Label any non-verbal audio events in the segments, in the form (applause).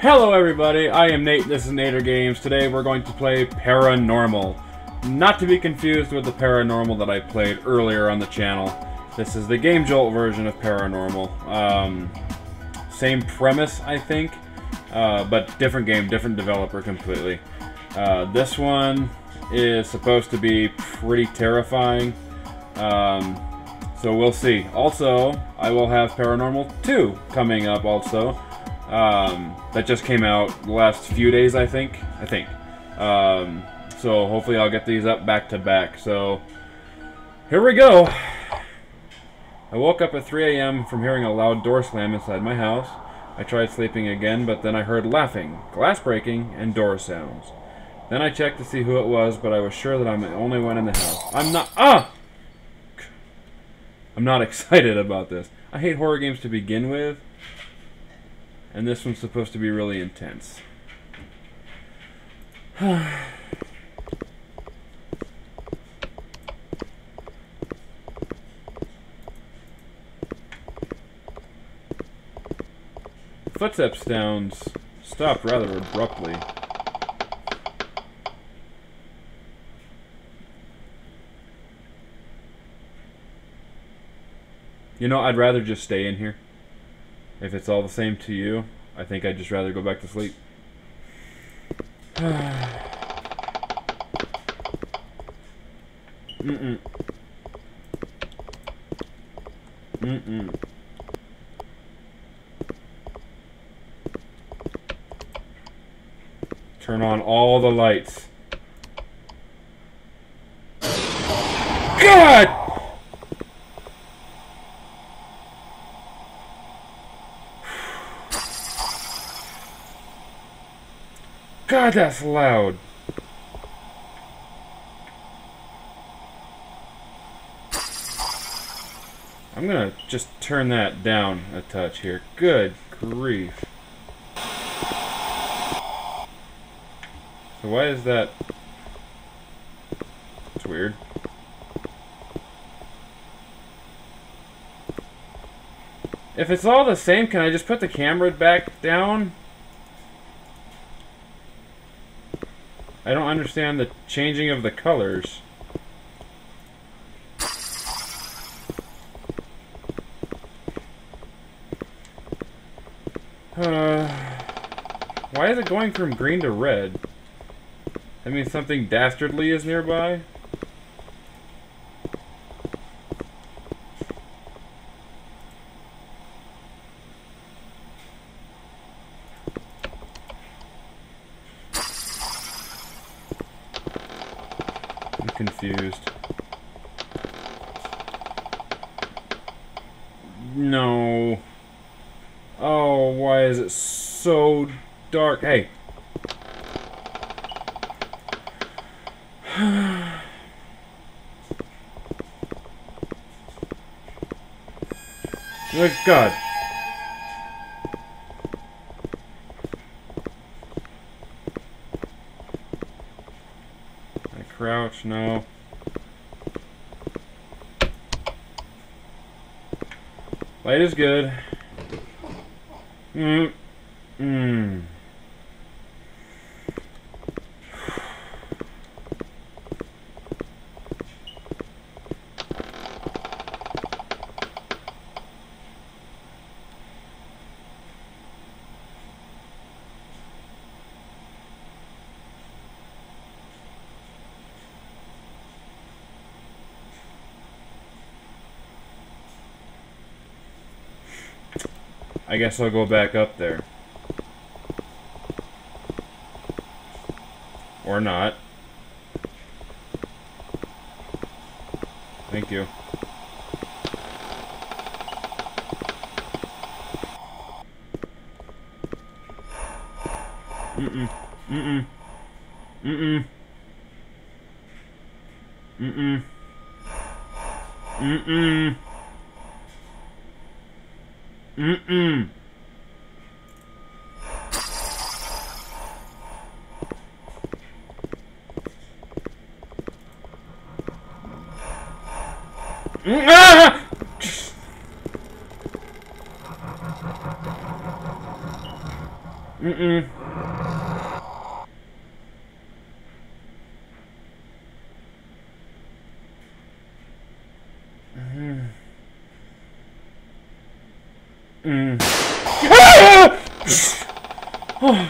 Hello everybody, I am Nate, this is Nater Games. Today we're going to play Paranormal. Not to be confused with the Paranormal that I played earlier on the channel. This is the Game Jolt version of Paranormal. Um, same premise, I think, uh, but different game, different developer completely. Uh, this one is supposed to be pretty terrifying. Um, so we'll see. Also, I will have Paranormal 2 coming up also. Um, that just came out the last few days, I think. I think. Um, so hopefully I'll get these up back to back. So here we go. I woke up at 3 a.m. from hearing a loud door slam inside my house. I tried sleeping again, but then I heard laughing, glass breaking, and door sounds. Then I checked to see who it was, but I was sure that I'm the only one in the house. I'm not- Ah! I'm not (laughs) excited about this. I hate horror games to begin with, and this one's supposed to be really intense. (sighs) Footstep sounds stopped rather abruptly. You know, I'd rather just stay in here. If it's all the same to you, I think I'd just rather go back to sleep. (sighs) Mm-mm. Mm-mm. Turn on all the lights. God! God, that's loud. I'm gonna just turn that down a touch here. Good grief. So why is that... It's weird. If it's all the same, can I just put the camera back down? I don't understand the changing of the colors. Uh, why is it going from green to red? That means something dastardly is nearby? Confused. No. Oh, why is it so dark? Hey. (sighs) Good God. I crouch, no. Light is good. Mm. Mm. I guess I'll go back up there. Or not. Thank you. Mm-mm. Mm-mm. Mm-mm. Mm-mm. Mm-mm. Mm-mm. Mm-mm. Mm. Mm. oh.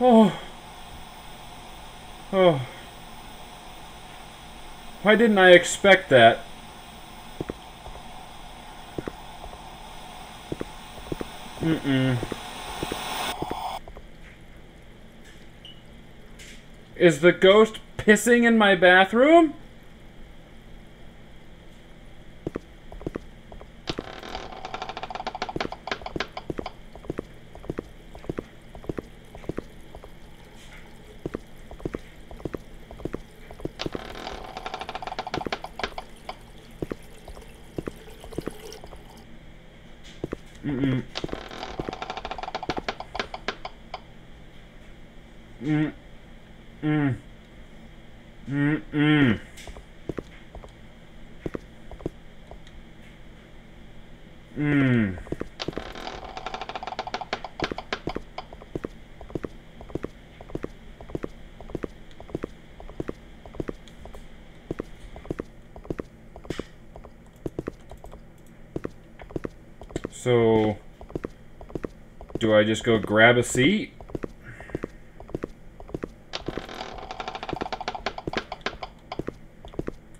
Oh. Oh. Why didn't I expect that? Mm-mm. Is the ghost pissing in my bathroom? Mm-mm. Mm. Mm. Mm. Mm. Mm. So, do I just go grab a seat?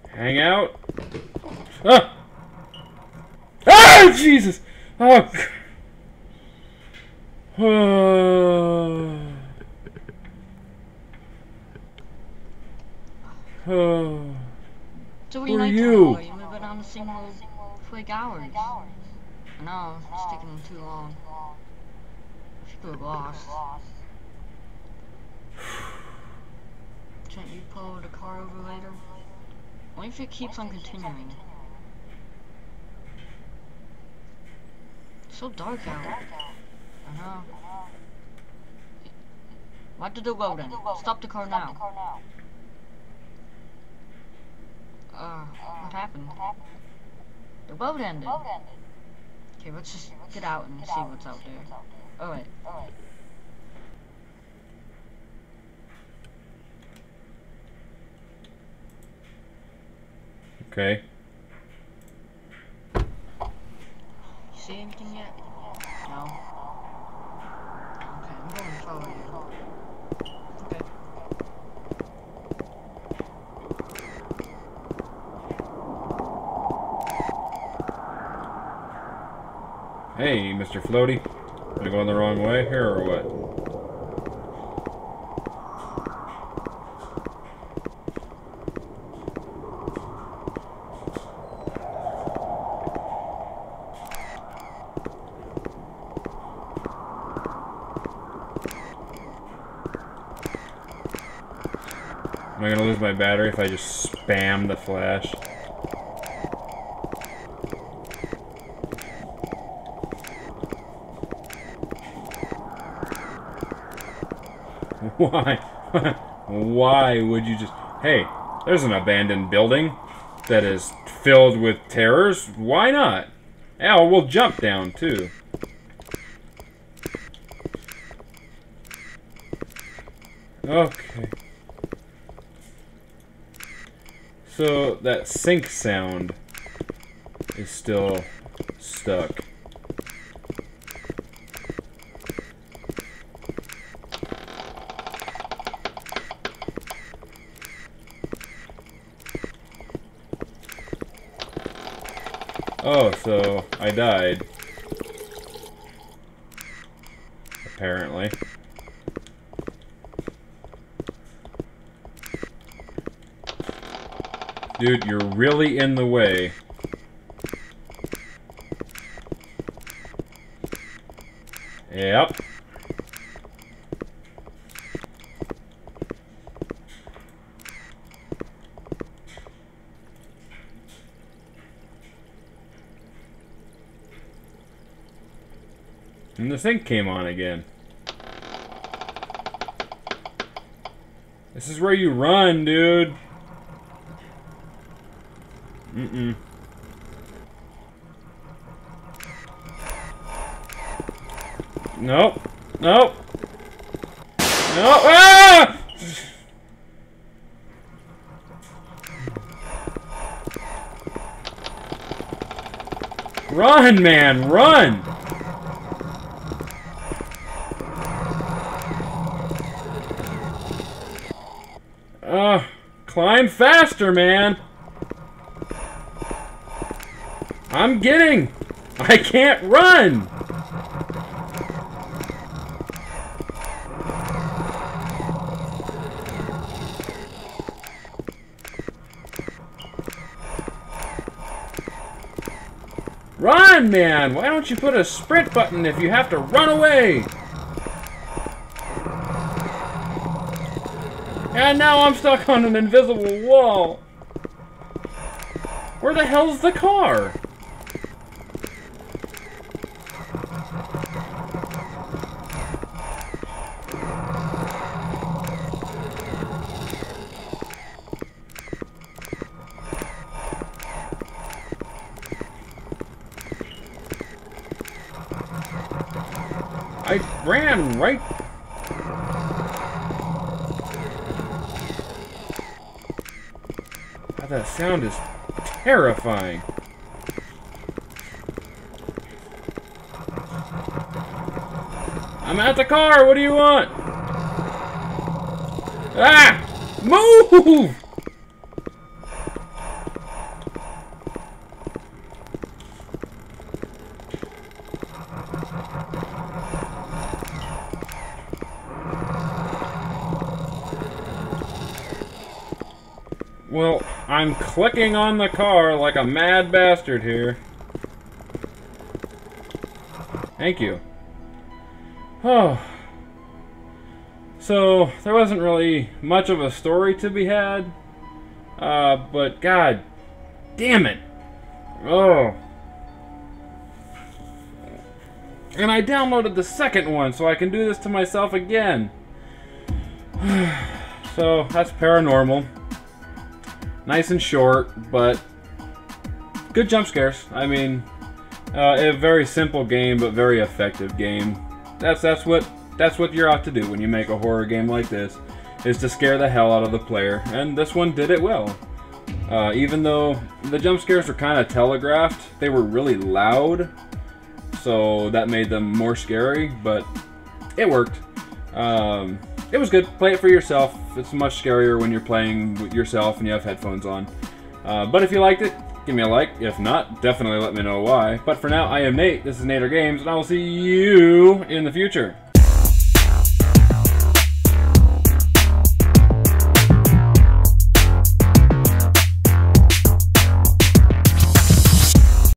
Hang out? Ah! Ah, Jesus! Oh, oh. oh. So Who you are you? to You moving on the single quick hours. Know, it's taking too long. People are lost. Can't you pull the car over later? What if it keeps on continuing? It's so dark out. I know. What did the road end? Stop the car now. Uh, what happened? The boat ended. Okay, let's just get out and see what's out there. Alright. Okay. See anything yet? No. Okay, I'm going to follow you. Hey, Mr. Floaty. Am I going the wrong way here or what? Am I gonna lose my battery if I just spam the flash? Why? (laughs) Why would you just... Hey, there's an abandoned building that is filled with terrors. Why not? Al, we'll jump down, too. Okay. So, that sync sound is still stuck. Oh, so I died. Apparently. Dude, you're really in the way. Yep. And the sink came on again. This is where you run, dude. Mm-mm. Nope. Nope. No. Ah! Run, man, run! Uh, climb faster, man! I'm getting! I can't run! Run, man! Why don't you put a sprint button if you have to run away? And now I'm stuck on an invisible wall. Where the hell's the car? I ran right... God, that sound is terrifying. I'm at the car, what do you want? Ah! Move! Well, I'm clicking on the car like a mad bastard here. Thank you. Oh. So, there wasn't really much of a story to be had. Uh, but god damn it. Oh. And I downloaded the second one so I can do this to myself again. (sighs) so, that's paranormal. Nice and short, but good jump scares. I mean, uh, a very simple game, but very effective game. That's that's what that's what you're out to do when you make a horror game like this, is to scare the hell out of the player. And this one did it well. Uh, even though the jump scares were kind of telegraphed, they were really loud, so that made them more scary. But it worked. Um, it was good. Play it for yourself. It's much scarier when you're playing yourself and you have headphones on. Uh, but if you liked it, give me a like. If not, definitely let me know why. But for now, I am Nate. This is Nater Games, and I will see you in the future.